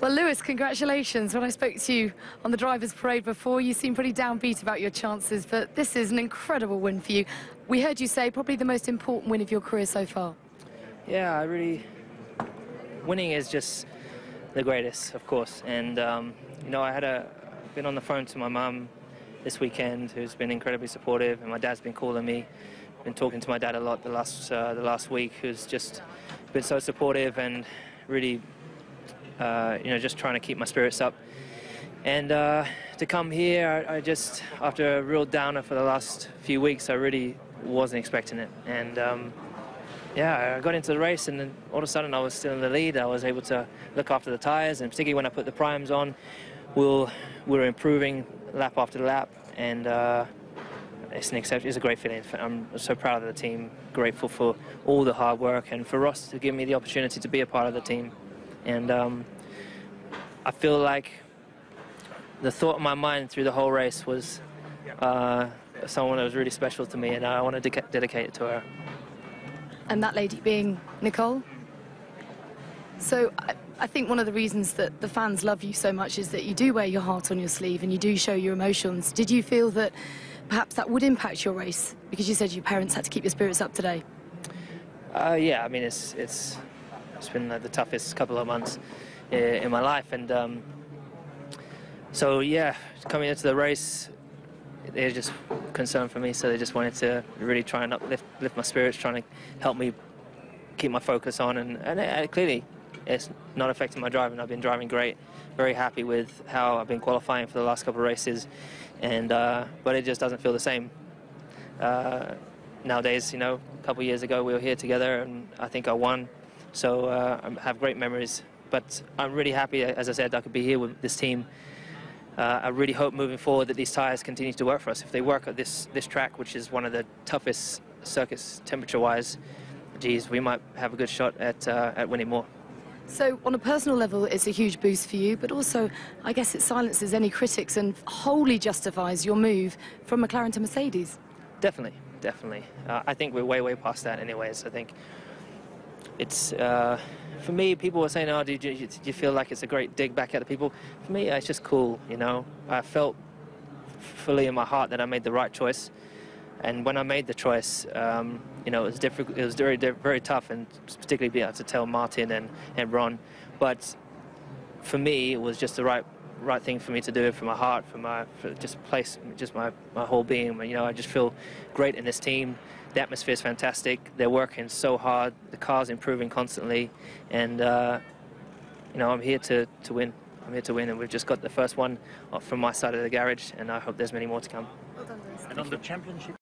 Well, Lewis, congratulations. When I spoke to you on the driver's parade before, you seemed pretty downbeat about your chances, but this is an incredible win for you. We heard you say probably the most important win of your career so far. Yeah, I really. Winning is just the greatest, of course. And um, you know, I had a been on the phone to my mum this weekend, who's been incredibly supportive, and my dad's been calling me. Been talking to my dad a lot the last uh, the last week, who's just been so supportive and really, uh, you know, just trying to keep my spirits up. And uh, to come here, I, just after a real downer for the last few weeks, I really wasn't expecting it. And um, yeah, I got into the race, and then all of a sudden I was still in the lead. I was able to look after the tyres, and particularly when I put the primes on, we'll, we were improving lap after lap, and uh, it's an exception. It's a great feeling. I'm so proud of the team, grateful for all the hard work, and for Ross to give me the opportunity to be a part of the team. And um, I feel like the thought in my mind through the whole race was uh, someone that was really special to me, and I want to dedicate it to her. And that lady being Nicole? So I, I think one of the reasons that the fans love you so much is that you do wear your heart on your sleeve and you do show your emotions. Did you feel that perhaps that would impact your race? Because you said your parents had to keep your spirits up today. Uh, yeah, I mean, it's, it's, it's been uh, the toughest couple of months in my life. And um, so, yeah, coming into the race, they're just concerned for me, so they just wanted to really try and uplift lift my spirits, trying to help me keep my focus on. And, and it, uh, clearly, it's not affecting my driving. I've been driving great, very happy with how I've been qualifying for the last couple of races, and uh, but it just doesn't feel the same. Uh, nowadays, you know, a couple of years ago we were here together, and I think I won, so uh, I have great memories. But I'm really happy, as I said, I could be here with this team uh, I really hope moving forward that these tyres continue to work for us. If they work at this, this track, which is one of the toughest circuits temperature-wise, geez, we might have a good shot at, uh, at winning more. So on a personal level, it's a huge boost for you, but also I guess it silences any critics and wholly justifies your move from McLaren to Mercedes. Definitely, definitely. Uh, I think we're way, way past that anyways. I think it's uh, for me. People were saying, "Oh, do you, do you, feel like it's a great dig back at the people?" For me, it's just cool. You know, I felt fully in my heart that I made the right choice, and when I made the choice, um, you know, it was difficult. It was very, very tough, and particularly being able to tell Martin and and Ron. But for me, it was just the right right thing for me to do for my heart, for my for just place, just my, my whole being. You know, I just feel great in this team. The atmosphere is fantastic. They're working so hard. The car's improving constantly, and uh, you know, I'm here to to win. I'm here to win, and we've just got the first one from my side of the garage, and I hope there's many more to come. Well done, and on the championship.